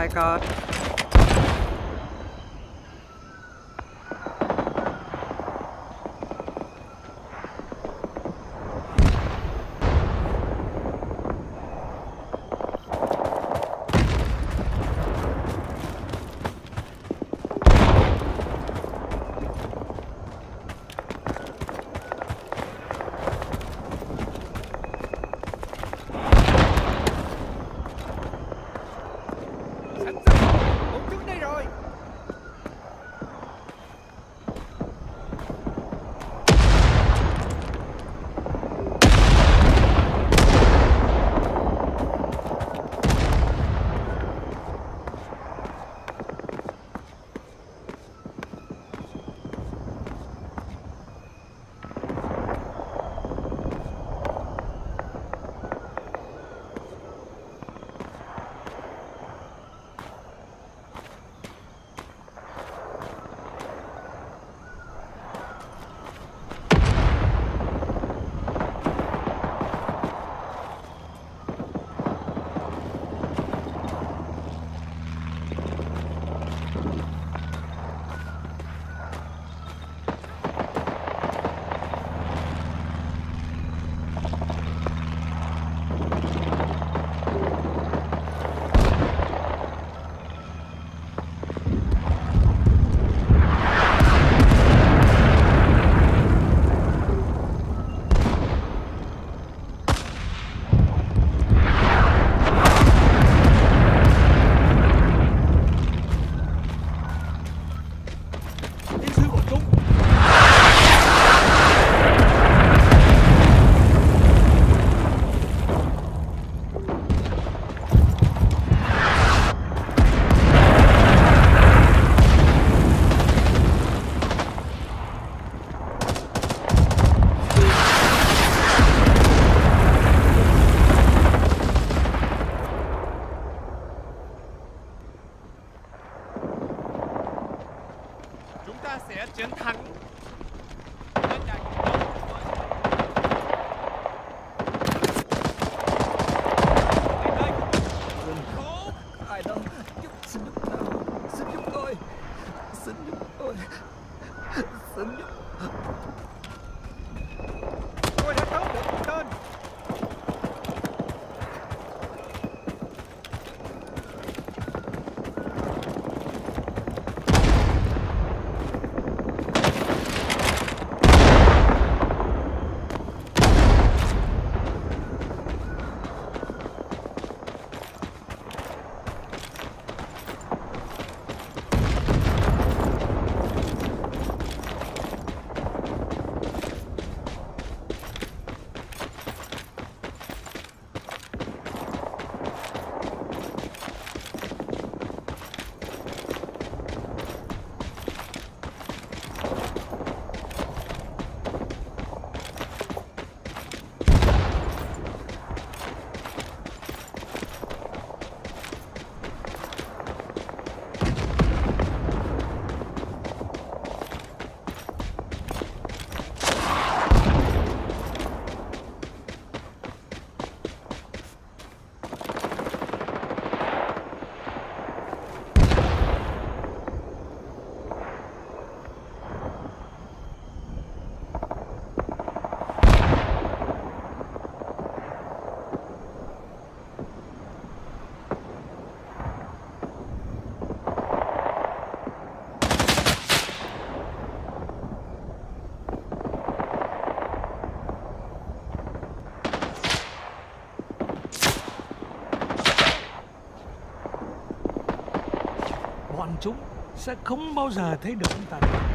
my god. chúng sẽ không bao giờ thấy được ông ta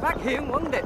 phát hiện vấn đề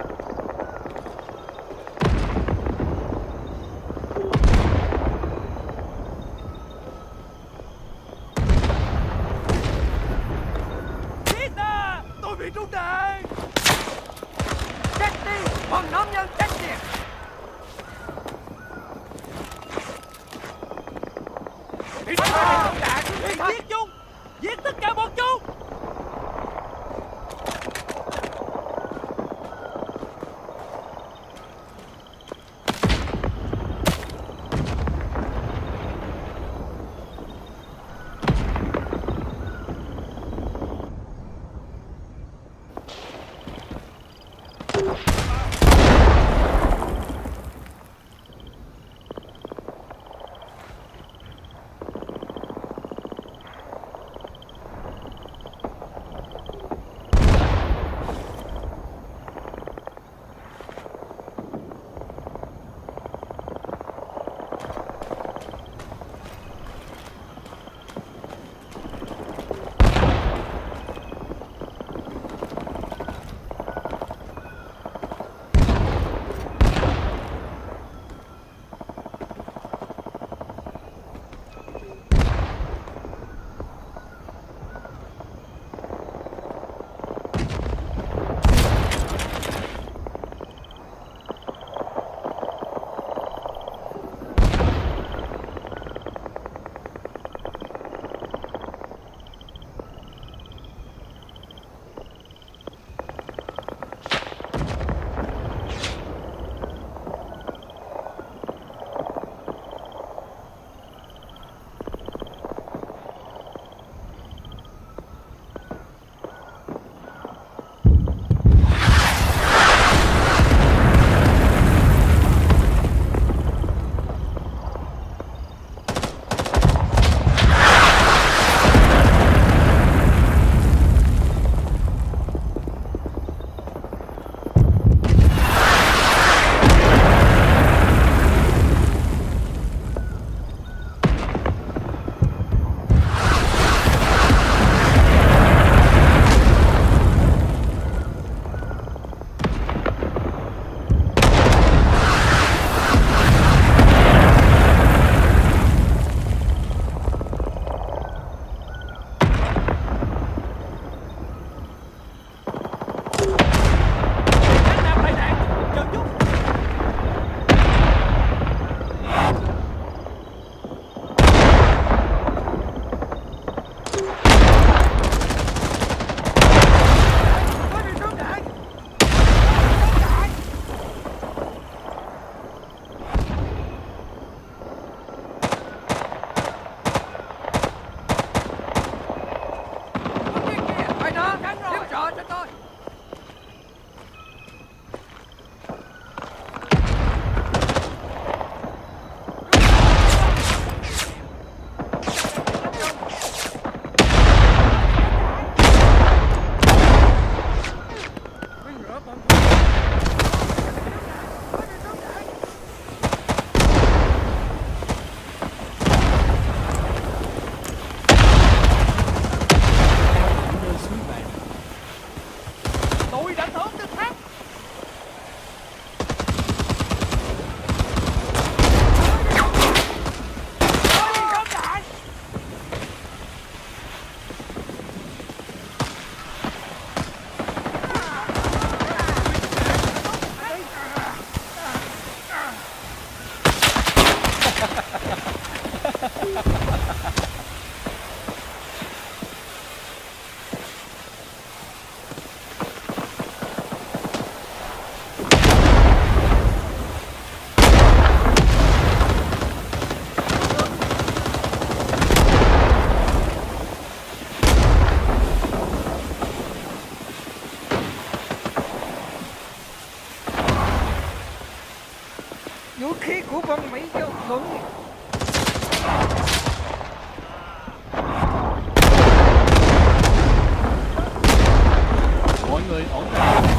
người ổn định.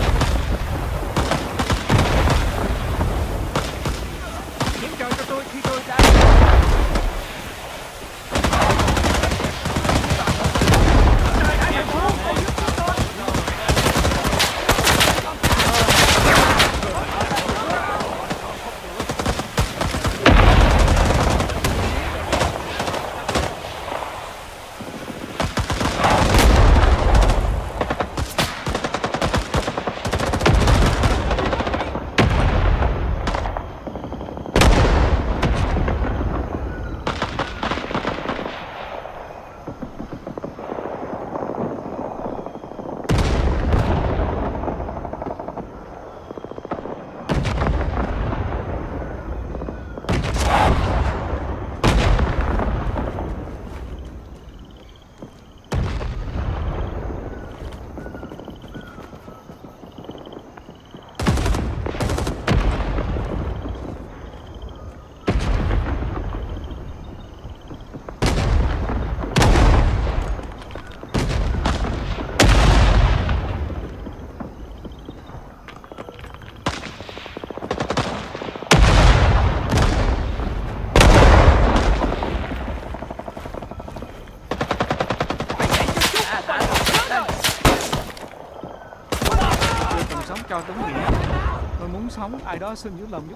sóng ai đó xin hiểu lầm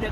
Tôi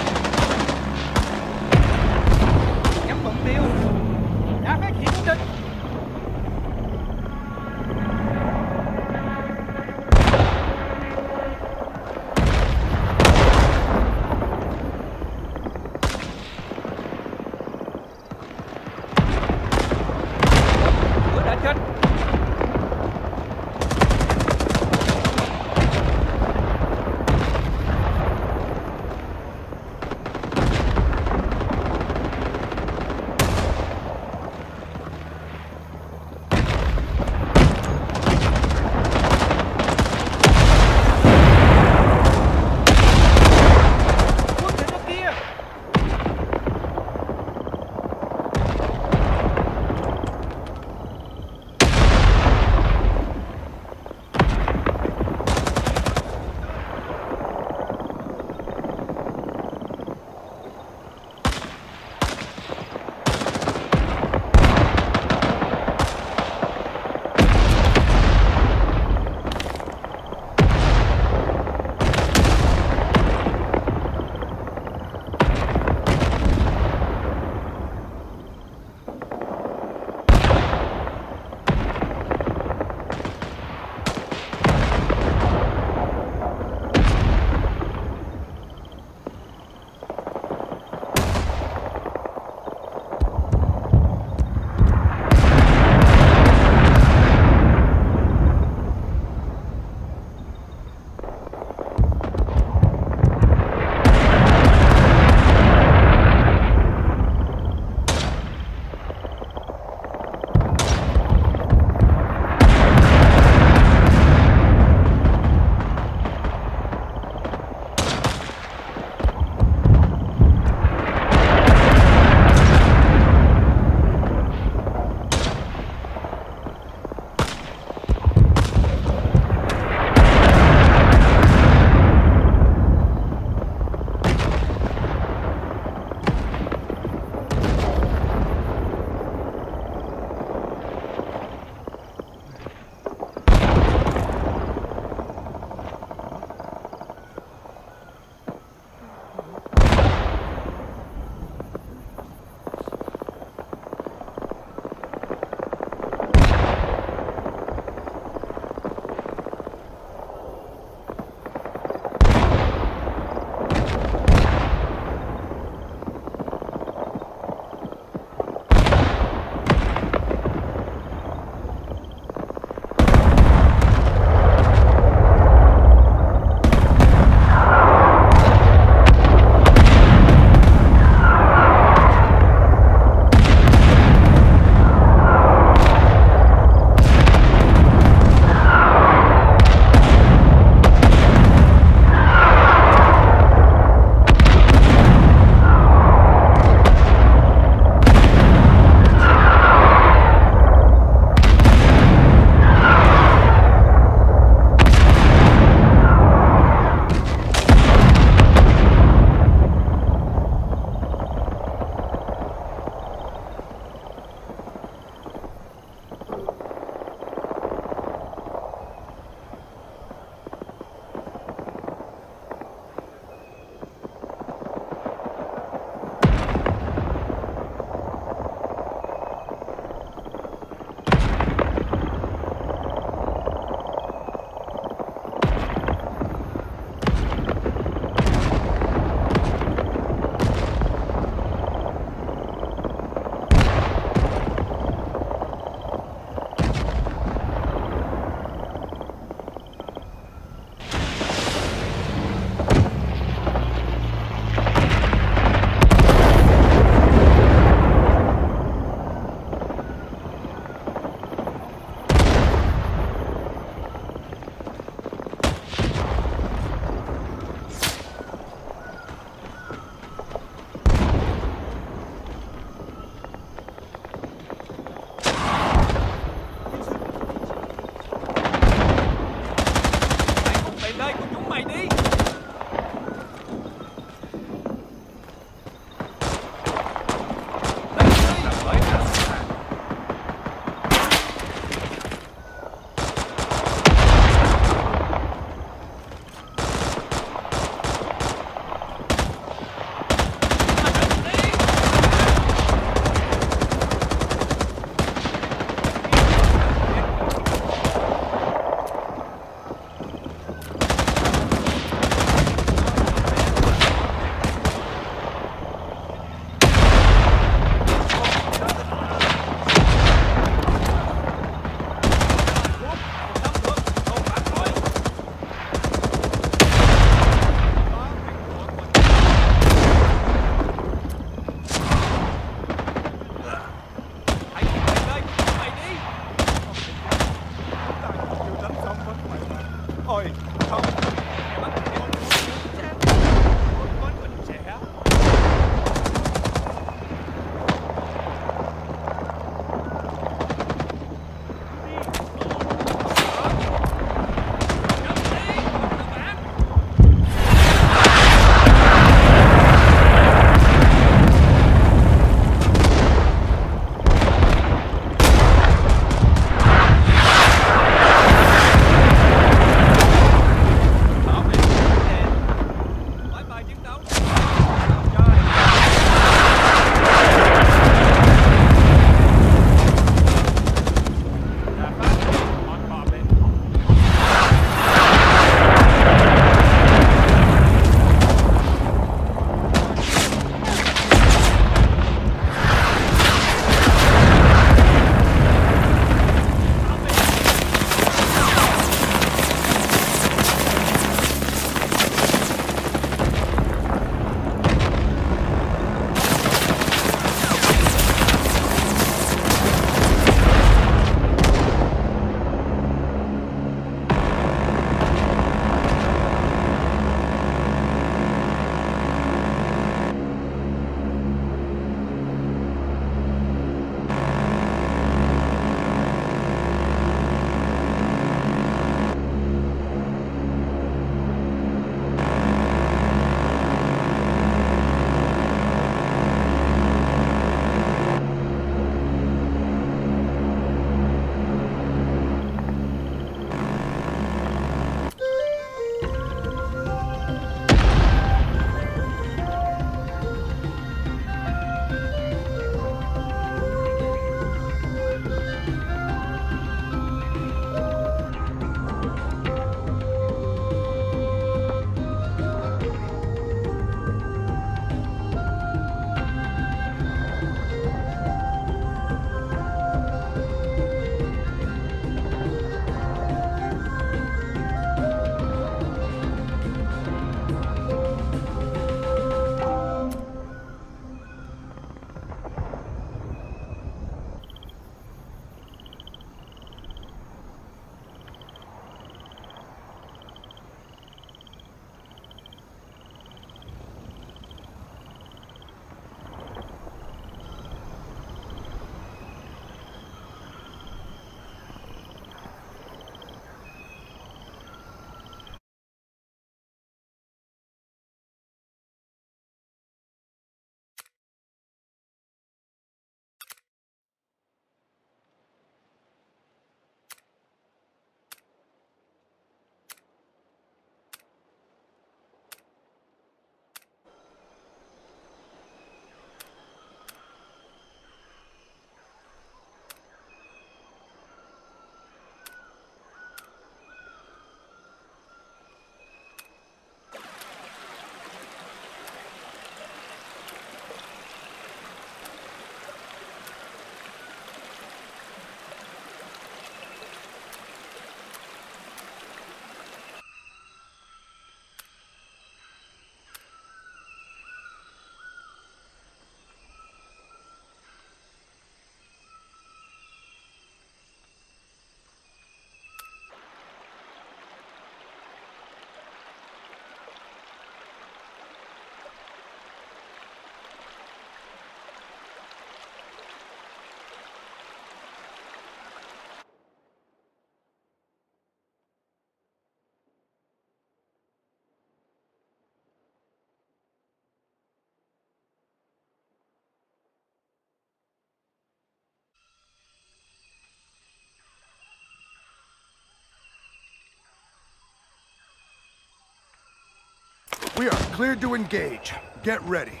We are cleared to engage. Get ready.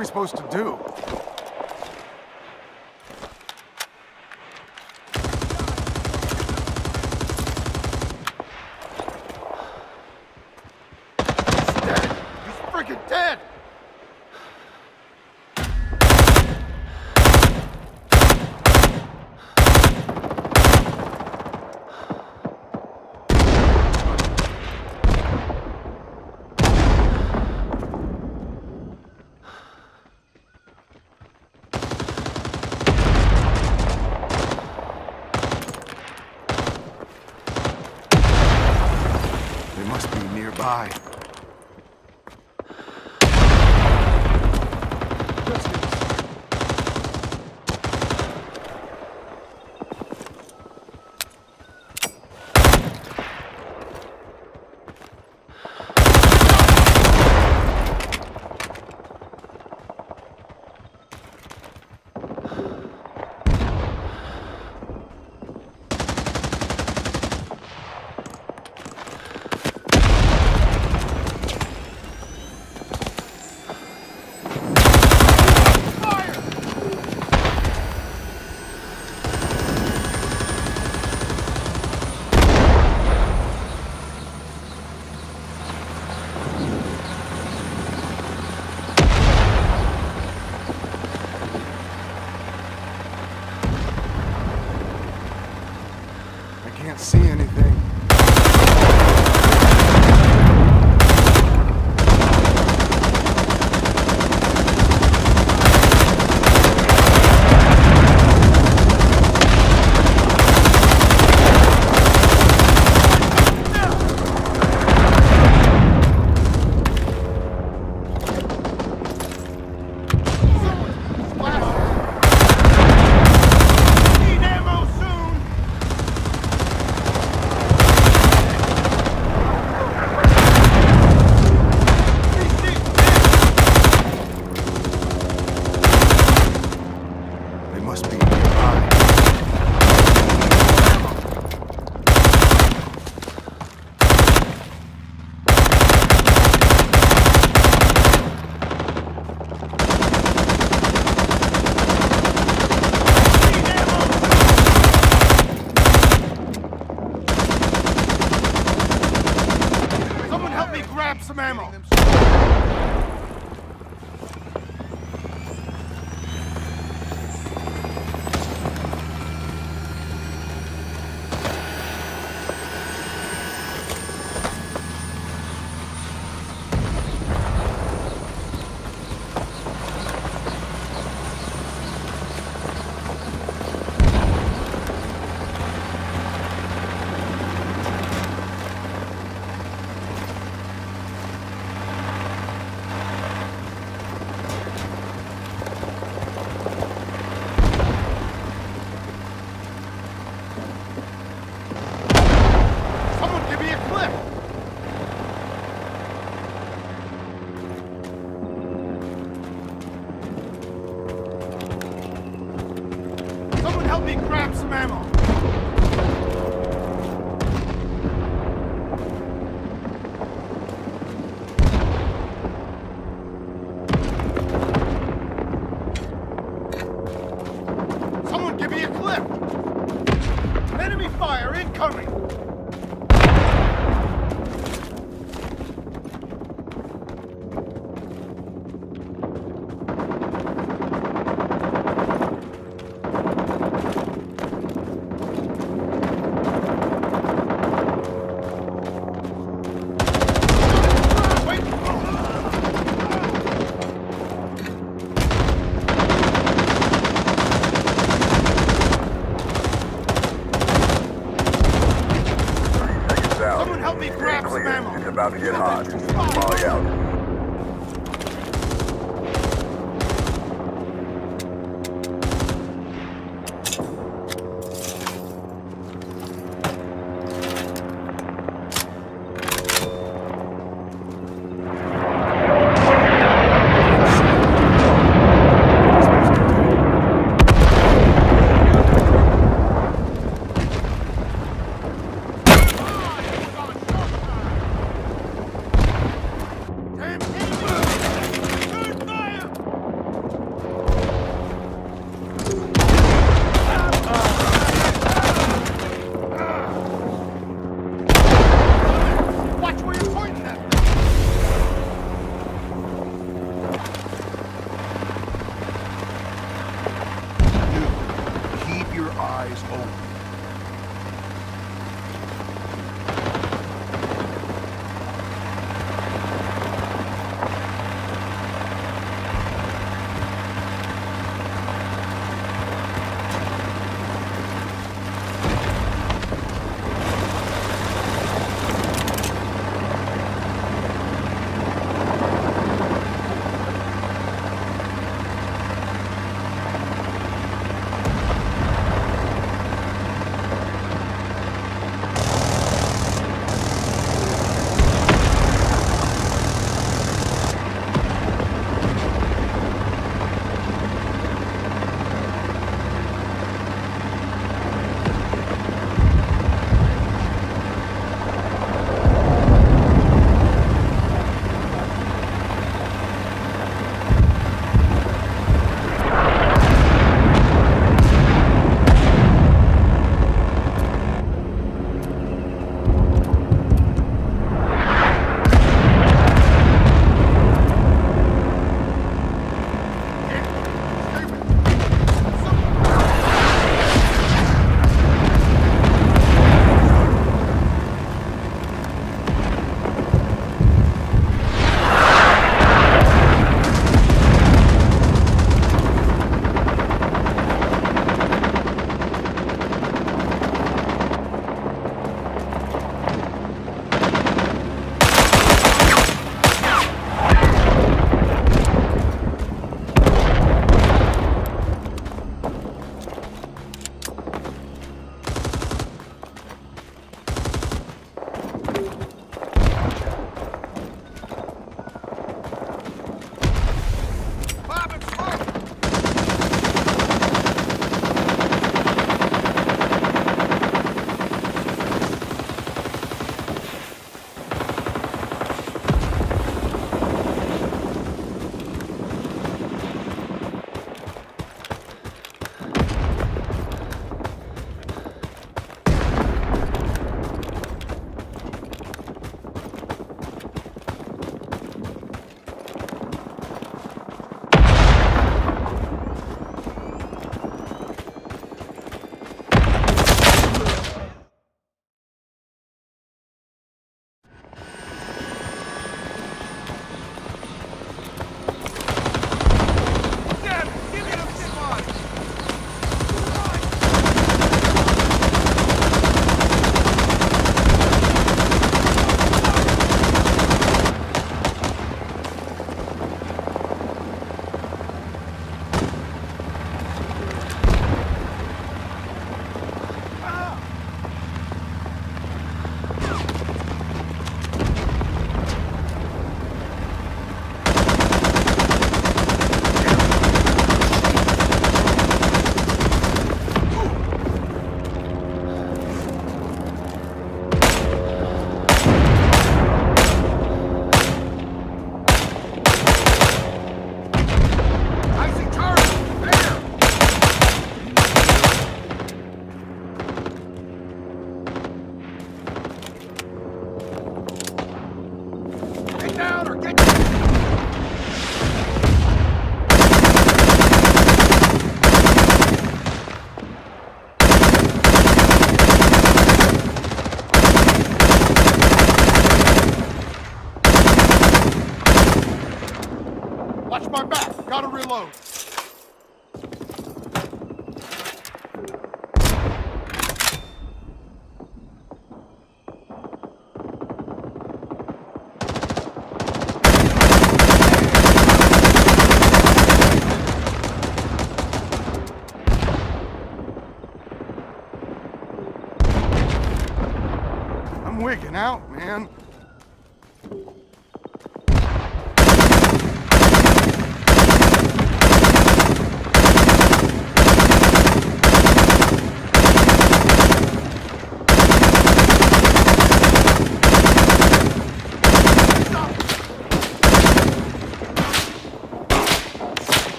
are we supposed to do?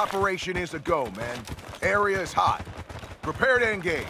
Operation is a go, man. Area is hot. Prepare to engage.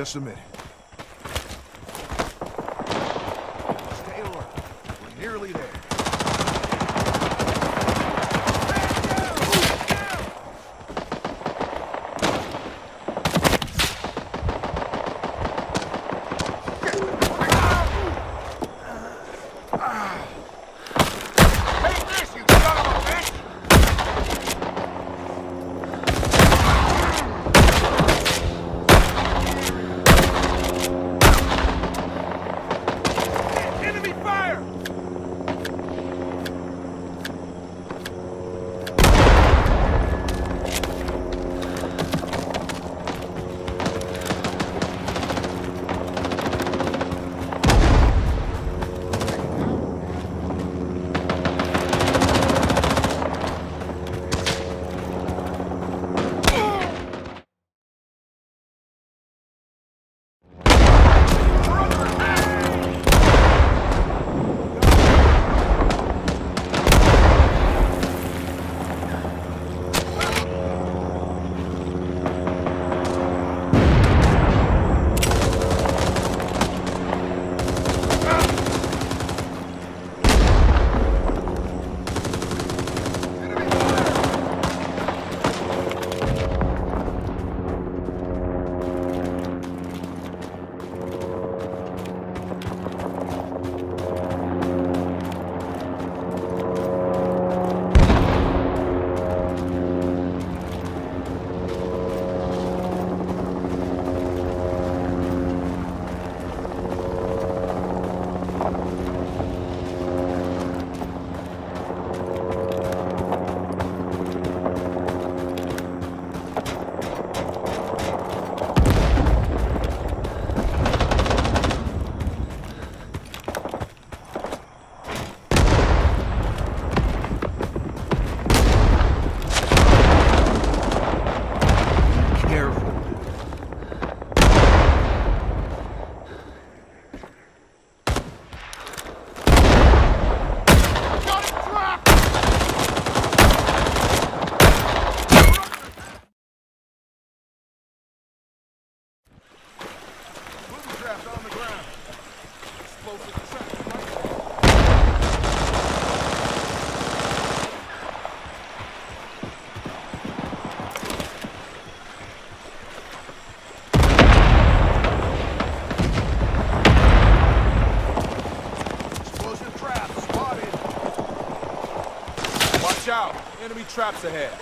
Just a minute. Traps ahead.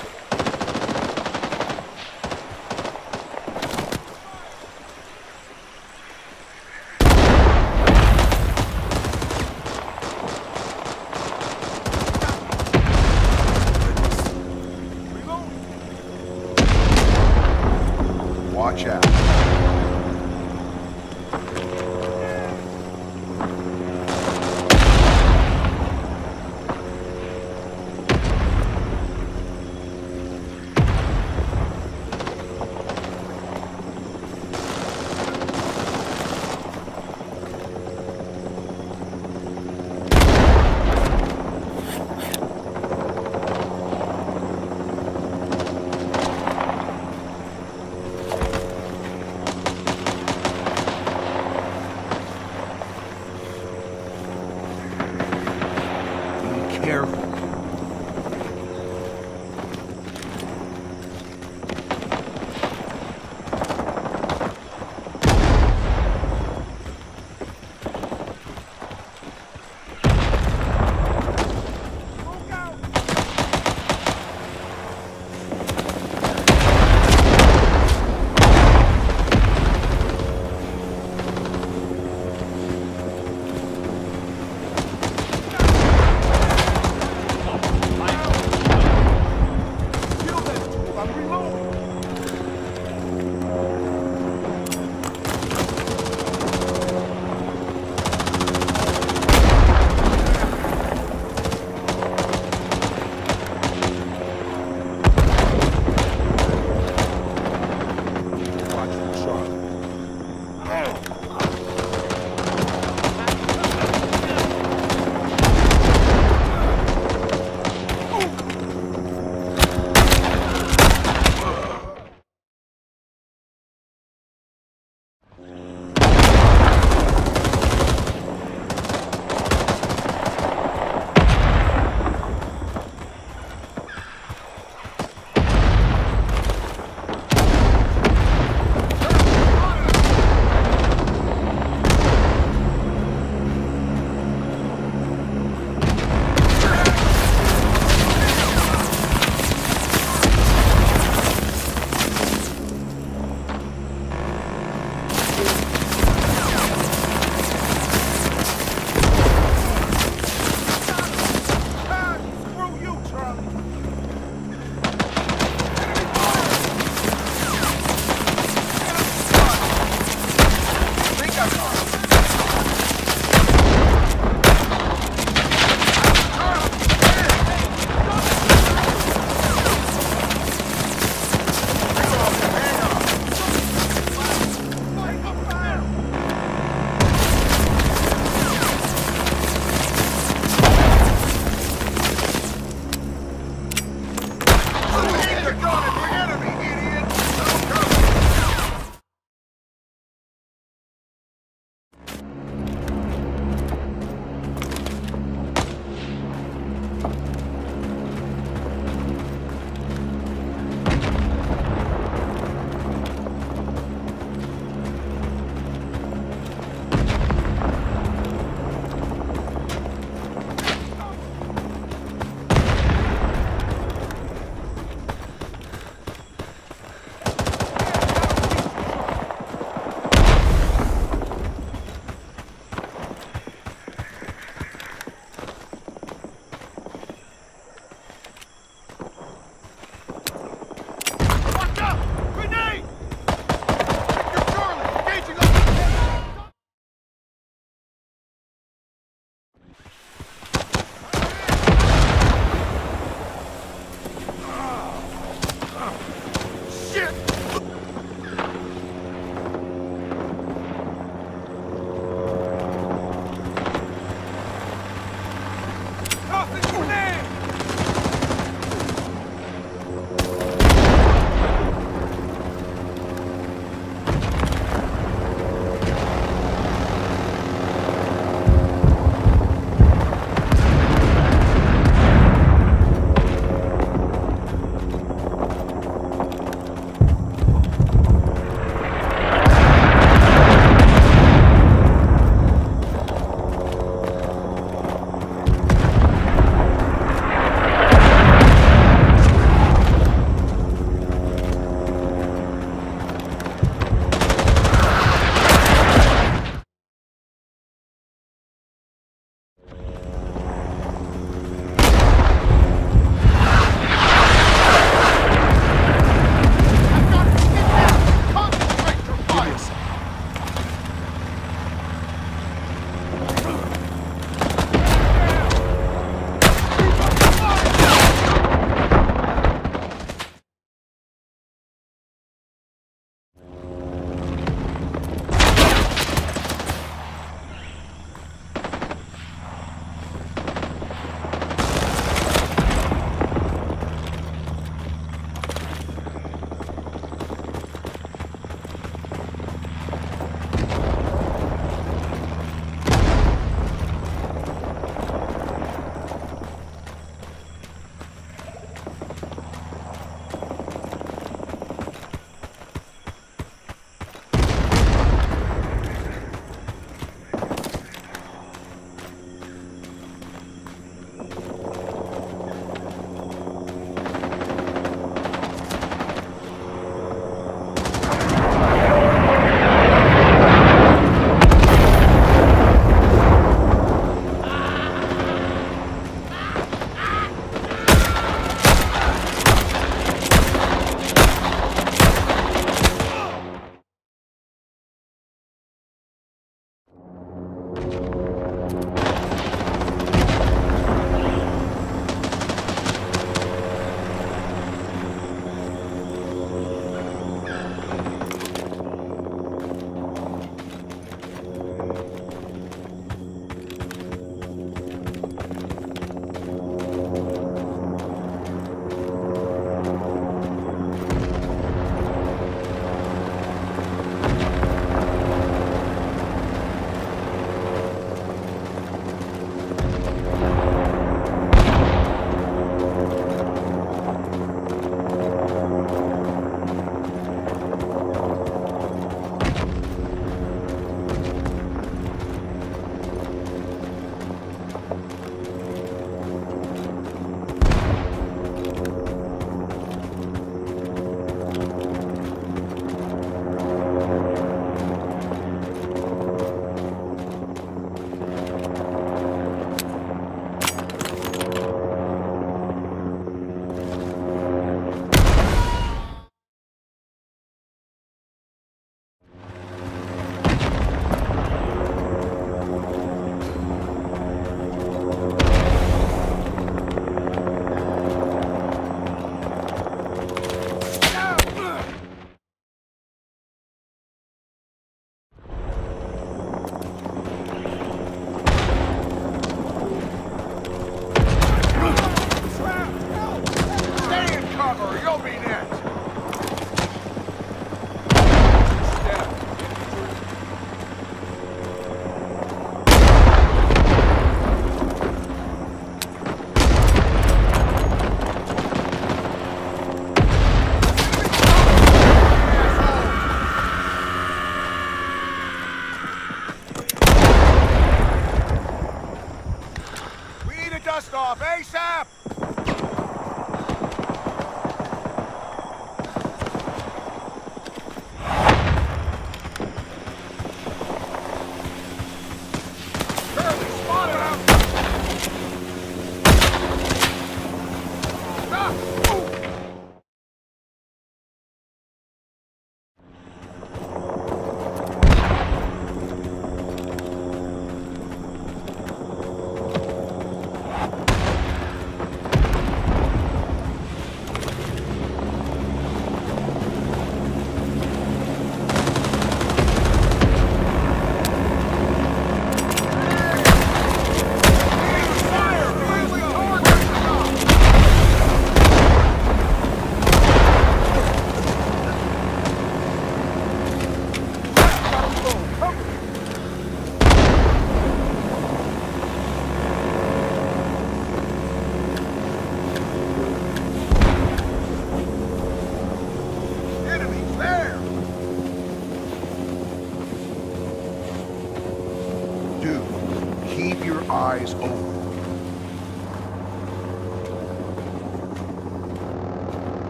Careful.